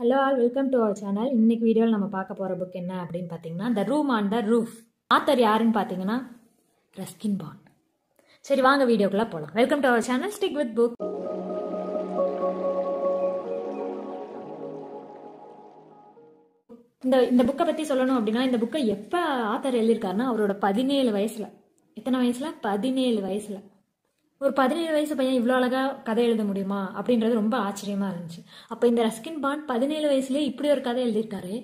Hello all welcome to our channel இன்னைக்கு வீடியோவில் நம்ம பார்க்க போகிற புக் என்ன அப்படின்னு பார்த்தீங்கன்னா the room on the roof author யாருன்னு பார்த்தீங்கன்னா ரஸ்கின் பாண்ட் சரி வாங்க வீடியோக்குள்ளே போகலாம் welcome to our channel stick with book இந்த இந்த புக்கை பற்றி சொல்லணும் அப்படின்னா இந்த புக்கை எப்போ ஆத்தர் எழுதியிருக்காருன்னா அவரோட பதினேழு வயசில். எத்தனை வயசில்? பதினேழு வயசில். ஒரு பதினேழு வயசு பையன் இவ்வளோ அழகாக கதை எழுத முடியுமா? அப்படின்றது ரொம்ப ஆச்சரியமாக இருந்துச்சு. அப்போ இந்த ரஸ்கின் பாண்ட் பதினேழு வயசுலேயே இப்படி ஒரு கதை எழுதியிருக்காரு.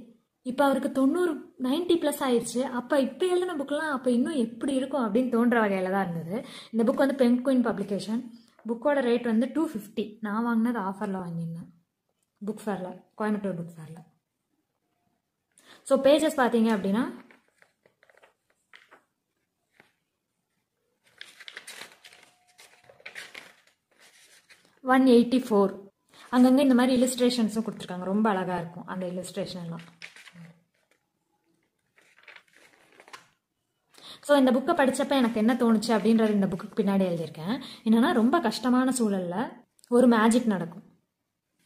இப்போ அவருக்கு தொண்ணூறு நைன்டி ப்ளஸ் ஆயிடுச்சு அப்போ இப்போ எழுதின புக்கெலாம் அப்போ இன்னும் எப்படி இருக்கும் அப்படின்னு தோன்ற வகையில் தான் இருந்தது. இந்த புக் வந்து பென்குயின் பப்ளிகேஷன் புக்கோட ரேட் வந்து டூ ஃபிஃப்டி நான் வாங்கினது ஆஃபரில் வாங்கியிருந்தேன். புக் ஃபேரில் கோயம்புத்தூர் புக் ஃபேரில் ஸோ பேஜஸ் பார்த்தீங்க அப்படின்னா ஒன் எயிட்டி ஃபோர் அங்கங்கே இந்த மாதிரி இல்லுஸ்ட்ரேஷன்ஸும் கொடுத்துருக்காங்க. ரொம்ப அழகாக இருக்கும். அந்த இல்லுஸ்ட்ரேஷன் எல்லாம். ஸோ இந்த புக்கை படித்தப்ப எனக்கு என்ன தோணுச்சு அப்படின்றது இந்த புக்குக்கு பின்னாடி எழுதியிருக்கேன். என்னென்னா ரொம்ப கஷ்டமான சூழலில் ஒரு மேஜிக் நடக்கும்.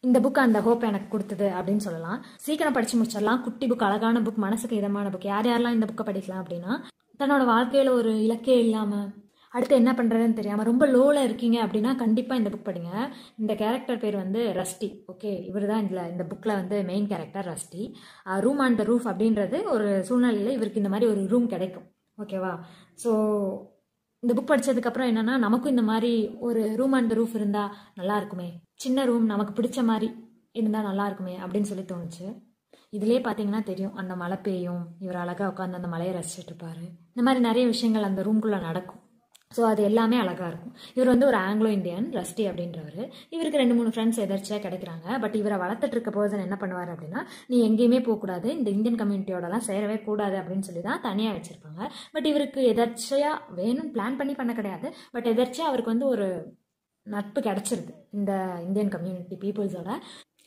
இந்த புக் அந்த ஹோப் எனக்கு கொடுத்தது அப்படின்னு சொல்லலாம். சீக்கிரம் படித்து முடிச்சிடலாம். குட்டி புக் அழகான புக் மனசுக்கு இதமான புக் யார் யாரெல்லாம் இந்த புக்கை படிக்கலாம் அப்படின்னா தன்னோட வாழ்க்கையில் ஒரு இலக்கே இல்லாமல் அடுத்து என்ன பண்ணுறதுன்னு தெரியாமல் ரொம்ப லோவில் இருக்கீங்க அப்படின்னா கண்டிப்பாக இந்த புக் படிங்க. இந்த கேரக்டர் பேர் வந்து ரஸ்டி ஓகே இவர் தான் இதில் இந்த புக்கில் வந்து main character Rusty room on the roof அப்படின்றது ஒரு சூழ்நிலையில் இவருக்கு இந்த மாதிரி ஒரு ரூம் கிடைக்கும் ஓகேவா ஸோ இந்த புக் படித்ததுக்கப்புறம் என்னென்னா நமக்கும் இந்த மாதிரி ஒரு ரூம் ஆன் த ரூஃப் இருந்தால் நல்லா இருக்குமே. சின்ன ரூம் நமக்கு பிடிச்ச மாதிரி இருந்தால் நல்லா இருக்குமே அப்படின்னு சொல்லி தோணுச்சு. இதிலே பார்த்தீங்கன்னா தெரியும் அந்த மழை பெய்யும் இவர் அழகாக உட்காந்து அந்த மலையை ரசிச்சுட்டு இருப்பாரு. இந்த மாதிரி நிறைய விஷயங்கள் அந்த ரூம்குள்ளே நடக்கும். ஸோ அது எல்லாமே அழகாக இருக்கும். இவர் வந்து ஒரு ஆங்கிலோ இந்தியன் ரஸ்டி அப்படின்றவர். இவருக்கு ரெண்டு மூணு ஃப்ரெண்ட்ஸ் எதர்ச்சியாக கிடைக்கிறாங்க. பட் இவரை வளர்த்துட்டு இருக்க பர்சன் என்ன பண்ணுவார் அப்படின்னா நீ எங்கேயுமே போகக்கூடாது இந்த இந்தியன் கம்யூனிட்டியோடலாம் சேரவே கூடாது அப்படின்னு சொல்லி தான் தனியாக வச்சுருப்பாங்க. பட் இவருக்கு எதர்ச்சியாக வேணும் பிளான் பண்ணி பண்ண கிடையாது. பட் எதர்ச்சியாக அவருக்கு வந்து ஒரு நட்பு கிடச்சிருது. இந்த இந்தியன் கம்யூனிட்டி பீப்புள்ஸோட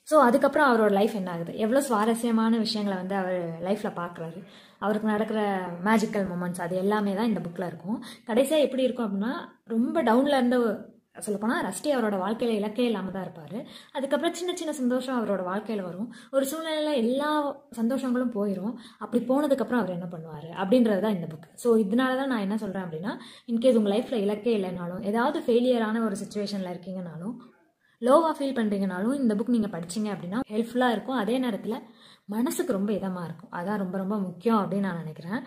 ஸோ அதுக்கப்புறம் அவரோட லைஃப் என்ன ஆகுது? எவ்வளோ சுவாரஸ்யமான விஷயங்களை வந்து அவர் லைஃப்பில் பார்க்குறாரு. அவருக்கு நடக்கிற மேஜிக்கல் மூமெண்ட்ஸ் அது எல்லாமே தான் இந்த புக்கில் இருக்கும். கடைசியாக எப்படி இருக்கும் அப்படின்னா ரொம்ப டவுனில் இருந்த சொல்லப்போனால் ரஸ்டி அவரோட வாழ்க்கையில் இலக்கே இல்லாமல் தான் இருப்பார். அதுக்கப்புறம் சின்ன சின்ன சந்தோஷம் அவரோட வாழ்க்கையில் வரும். ஒரு சூழ்நிலையில் எல்லா சந்தோஷங்களும் போயிடும் அப்படி போனதுக்கப்புறம் அவர் என்ன பண்ணுவார்? அப்படின்றது தான் இந்த புக் ஸோ இதனால தான் நான் என்ன சொல்கிறேன் அப்படின்னா இன்கேஸ் உங்கள் லைஃப்பில் இலக்கே இல்லைனாலும் ஏதாவது ஃபெயிலியரான ஒரு சுச்சுவேஷனில் இருக்கீங்கனாலும் லோவாக ஃபீல் பண்ணுறீங்கனாலும் இந்த புக் நீங்கள் படிச்சீங்க அப்படின்னா ஹெல்ப்ஃபுல்லாக இருக்கும். அதே நேரத்தில் மனசுக்கு ரொம்ப இதமாக இருக்கும். அதான் ரொம்ப ரொம்ப முக்கியம் அப்படின்னு நான் நினைக்கிறேன்.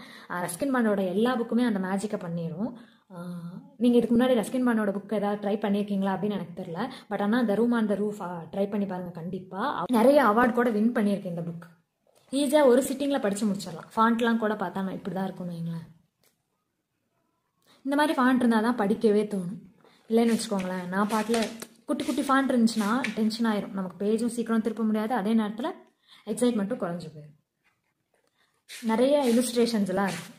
ரஸ்கின் பாண்டோட எல்லா புக்குமே அந்த மேஜிக்கை பண்ணிடும் நீங்கள் இதுக்கு முன்னாடி ரஸ்கின் பாண்டோட புக் ஏதாவது ட்ரை பண்ணியிருக்கீங்களா அப்படின்னு எனக்கு தெரில பட் ஆனால் the room on the roof try பண்ணி பாருங்கள் கண்டிப்பாக நிறைய அவார்ட் கூட வின் பண்ணியிருக்கேன் இந்த புக் ஈஸியாக ஒரு சிட்டிங்கில் படித்து முடிச்சிடலாம். ஃபாண்ட்லாம் கூட பார்த்தா நான் இப்படி தான் இருக்கணும் வைங்களேன். இந்த மாதிரி ஃபாண்ட் இருந்தால் தான் படிக்கவே தோணும். இல்லைன்னு வச்சுக்கோங்களேன். நான் பாட்டில் குட்டி குட்டி ஃபாண்ட் இருந்துச்சுன்னா டென்ஷன் ஆயிரும். நமக்கு பேஜும் சீக்கிரம் திருப்ப முடியாது. அதே நேரத்தில் எக்ஸைட்மெண்ட்டும் குறைஞ்சி போயிடும் நிறைய இலுஸ்ட்ரேஷன்ஸ்லாம் இருக்கும்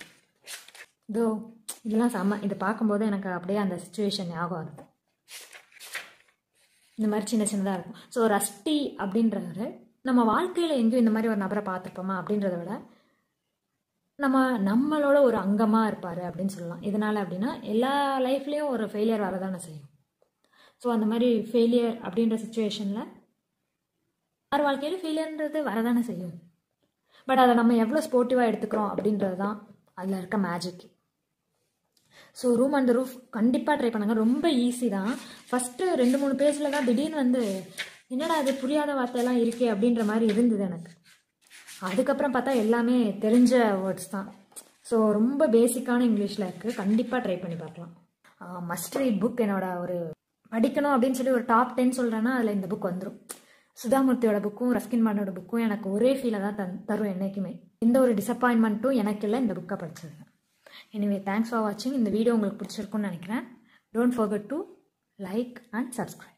இதோ இதெல்லாம் செம்ம இதை பார்க்கும்போது எனக்கு அப்படியே அந்த சுச்சுவேஷன் ஞாபகம் வருது. இந்த மாதிரி சின்ன சின்னதாக இருக்கும். ஸோ ரஸ்டி அப்படின்றவர் நம்ம வாழ்க்கையில் எங்கேயும் இந்த மாதிரி ஒரு நபரை பார்த்துருப்போமா அப்படின்றத விட நம்ம நம்மளோட ஒரு அங்கமாக இருப்பார் அப்படின்னு சொல்லலாம். இதனால் அப்படின்னா எல்லா லைஃப்லேயும் ஒரு ஃபெயிலியர் வரதானே செய்யும். ஸோ அந்த மாதிரி ஃபெயிலியர் அப்படின்ற சுச்சுவேஷனில் யார் வாழ்க்கையிலும் ஃபெயிலியர்ன்றது வரதானே செய்யும். பட் அதை நம்ம எவ்வளோ ஸ்போர்ட்டிவாக எடுத்துக்கிறோம் அப்படின்றது தான் அதில் இருக்க மேஜிக் ஸோ ரூம் அந்த ரூஃப் கண்டிப்பாக ட்ரை பண்ணுங்கள் ரொம்ப ஈஸி தான். ஃபஸ்ட்டு ரெண்டு மூணு பேஜில் தான் திடீர்னு வந்து என்னடா அது புரியாத வார்த்தையெல்லாம் இருக்கே அப்படின்ற மாதிரி இருந்தது எனக்கு. அதுக்கப்புறம் பார்த்தா எல்லாமே தெரிஞ்ச வேர்ட்ஸ் தான். ஸோ ரொம்ப பேசிக்கான இங்கிலீஷில் இருக்குது கண்டிப்பாக ட்ரை பண்ணி பார்க்கலாம். மஸ்ட் ரீட் புக் என்னோட ஒரு படிக்கணும் அப்படின்னு சொல்லி ஒரு டாப் டென் சொல்கிறேன்னா அதில் இந்த புக் வந்துடும் சுதாமூர்த்தியோட புக்கும் ரஸ்கின் பாண்டோட புக்கும் எனக்கு ஒரே ஃபீலை தான் தன் தரும் என்றைக்குமே எந்த ஒரு டிசப்பாயின்மெண்ட்டும் எனக்கு இல்லை இந்த புக்கை படித்தது எனிவே தேங்க்ஸ் ஃபார் வாட்சிங் இந்த வீடியோ உங்களுக்கு பிடிச்சிருக்குன்னு நினைக்கிறேன். Don't forget to like and subscribe